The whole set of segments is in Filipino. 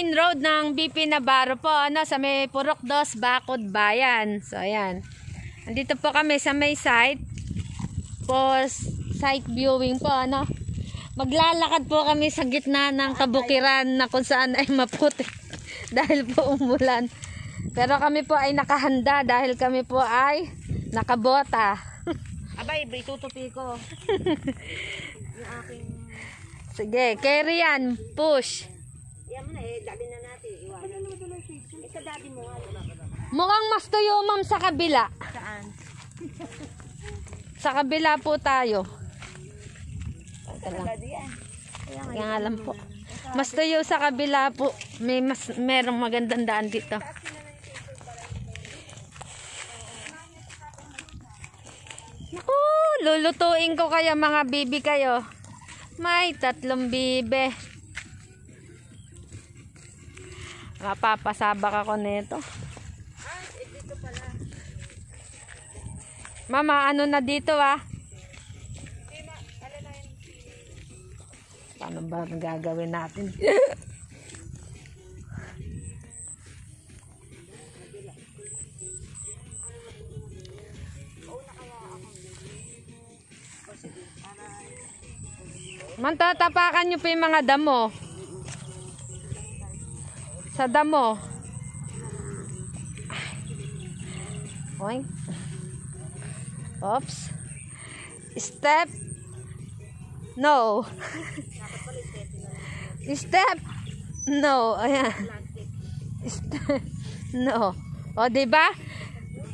main road ng BP Navarro po, ano, sa may Purok 2, Bakod, Bayan. So, ayan. Andito po kami sa may site for site viewing po, ano. Maglalakad po kami sa gitna ng kabukiran na kung saan ay maputi dahil po umulan. Pero kami po ay nakahanda dahil kami po ay nakabota. Abay, bay, tutupi ko. yung aking... Sige, carry yan. Push. Yan mo na eh, dali na natin. Iwanan. Eh, sa daddy mo. Mukhang mas tuyo, ma'am, sa kabila. Saan? Sa kabila po tayo. Kaya nga lang po. Mas tuyo sa kabila po. May mas merong magandang daan dito. Naku, lulutuin ko kaya mga bibi kayo. May tatlong bibe. Mapapasabak ako nito. Mama, ano na dito ah? Paano ba gagawin natin? Mantatapakan nyo pa yung mga damo. Sa damo. Oink. Oops. Step. No. Step. No. Ayan. Step. No. O, ba?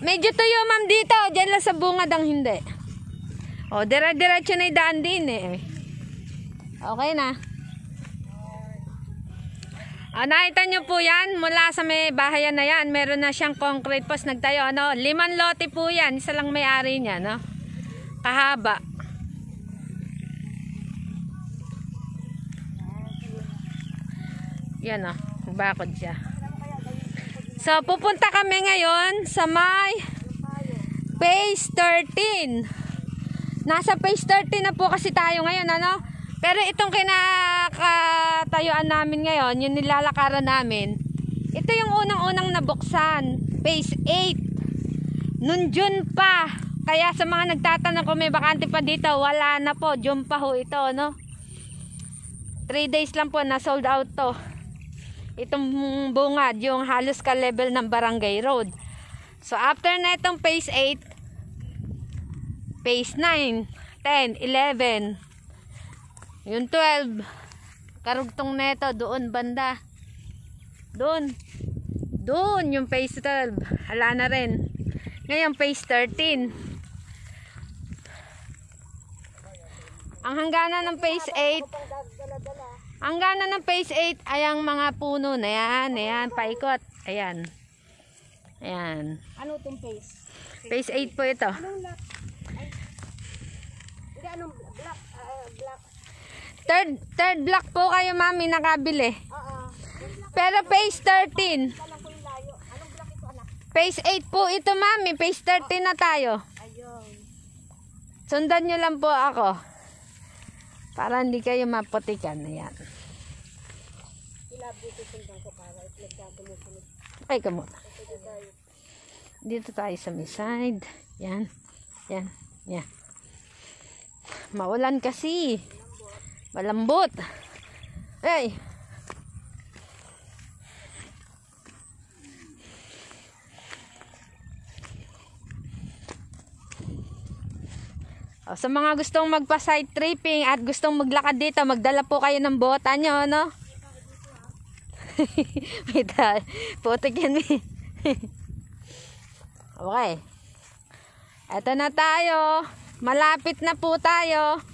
Medyo tuyo, ma'am, dito. Diyan lang sa bungad ang hindi. O, dire-diretso na daan din eh. Okay na. Ah, nakita nyo po yan, mula sa may bahayan na yan, meron na siyang concrete post nagtayo. Ano? Liman lote po yan, isa lang may-ari niya. No? Kahaba. Yan o, bakod siya. So, pupunta kami ngayon sa may phase 13. Nasa phase 13 na po kasi tayo ngayon, ano? Pero itong kinakatayuan namin ngayon, yung nilalakaran namin, ito yung unang-unang nabuksan. Phase 8. Nun June pa. Kaya sa mga nagtatanong kung may bakante pa dito, wala na po. June pa ho ito, no? 3 days lang po, na sold out to. Itong bungad, yung halos ka-level ng barangay road. So, after na itong phase 8, phase 9, 10, 11, yung 12, karugtong neto, doon banda. Doon. Doon, yung phase 12. Hala na rin. Ngayon, phase 13. Ang hangganan ng phase 8, hangganan ng phase 8 ay ang mga puno na yan. Ayan, paikot. Ayan. Ayan. Ano itong face? Phase 8 po ito. Anong? Ay. Hindi, anong black? ah, black. Third, third block po kayo, mami, nakabili. Oo. Pero phase 13. Alam ko yung layo. Anong black ito, anak? Phase 8 po ito, mami. Phase 13 na tayo. Ayun. Sundan nyo lang po ako. Para hindi kayo maputikan. Ayan. Ay, kamo. Dito tayo sa may side. Yan. Yan. Yan. Maulan kasi. Malambot. Ay. O, sa mga gustong magpa-side tripping at gustong maglakad dito, magdala po kayo ng bota nyo, no? Wait, ah, putik yan, eh. okay. Eto na tayo. Malapit na po tayo.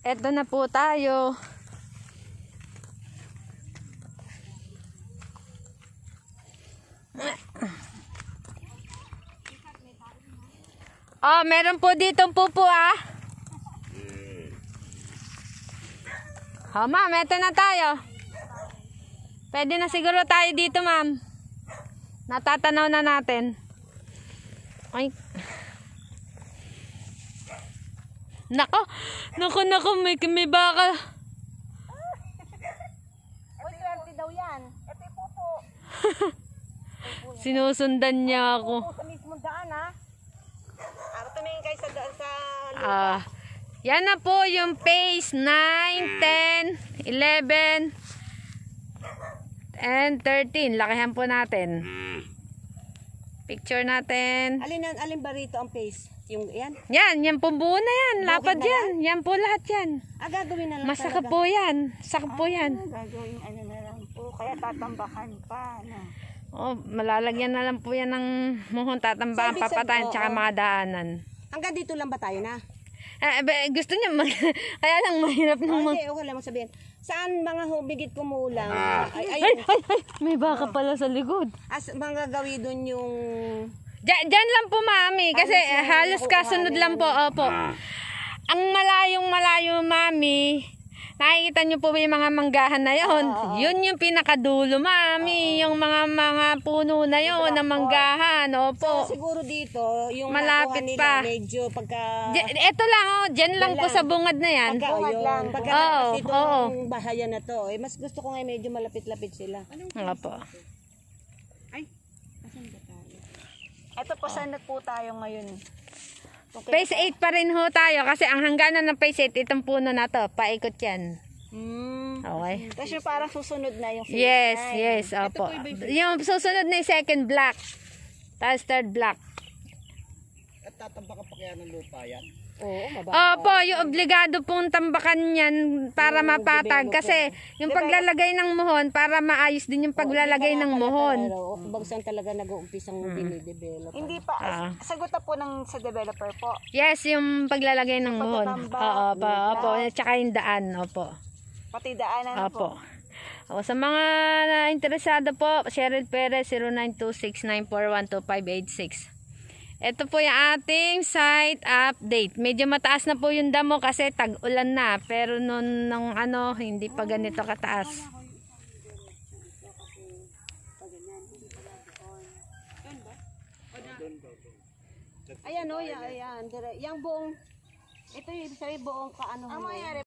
Eto na po tayo. Oh, meron po ditong pupo ah. Oh, ma'am, eto na tayo. Pwede na siguro tayo dito, ma'am. Natatanaw na natin. Oink. Nako, nako, nako, may, may baka. Uy, 20 daw yan. Ito yung pupo. Sinusundan niya ako. Sa mismong daan, ha? Ah, tumingin kayo sa, daan sa Ah, yan na po yung phase 9, 10, 11, and 13. Lakihan po natin. Picture natin. Alin, alin ba rito ang face? Yung yan? Yan, yan po buo na yan. Lapad na yan. Yan po lahat yan. Ah, gagawin na lang Masaka talaga. po yan. Sakap po yan. Gagawin ano na lang po. Kaya tatambakan pa. No? Oh, malalagyan na lang po yan ng muhon tatambakan, Sabi sa- papatayan, tsaka oo. mga daanan. Hanggang dito lang ba tayo na? Eh, be- gusto niya mag... Kaya lang mahirap ng Oh, mga... hindi, okay lang sabihin. Saan mga hubigit kumulang? Ay, ay, Ay, ay, ay, may baka pala sa likod. as, mga gawi doon yung... Diyan, diyan lang po, mami. Kasi Halos halos kasunod lang po. Opo. Ang malayong malayo, mami. Nakikita niyo po ba yung mga manggahan na yon? Yun yung pinakadulo, mami. Yung mga mga puno na yon na manggahan. Opo. Siguro dito, yung Malapit nila, pa. medyo pagka... Di- Ito lang, oh. Diyan lang po sa bungad na yan. Pagka, oh, yun, pagka Oo, dito oo. ang bahayan na to, eh, mas gusto ko nga medyo malapit-lapit sila. Opo. Ay, asan ba tayo? Ito po, saan na po tayo ngayon? Phase 8 pa rin ho tayo kasi ang hangganan ng phase 8, itong puno na to. Paikot yan. Hmm. Okay. Tapos yung parang susunod na yung phase Yes, nine. yes, opo. Yung susunod na yung second block. Tapos third block. At tatambakan pa kaya ng lupa yan? Oo, mababa. Opo, yung obligado pong tambakan yan para mapatag. Kasi yung paglalagay ng muhon, para maayos din yung paglalagay ng muhon. Oo, saan talaga nag-uumpisang dinidevelop. Hindi pa, Ah. sagot na po ng sa developer po. Yes, yung paglalagay ng muhon. Oo, opo, opo. Tsaka yung daan, opo. Pati daanan po. Opo. O, sa mga na interesado po, Cheryl Perez, 0926-941-2586. Ito po yung ating site update. Medyo mataas na po yung damo kasi tag-ulan na. Pero nung, nung ano, hindi pa ganito kataas. Ayan o, yan, ayan. Yung buong, ito yung ibig sabihin buong kaano. Ang mangyayari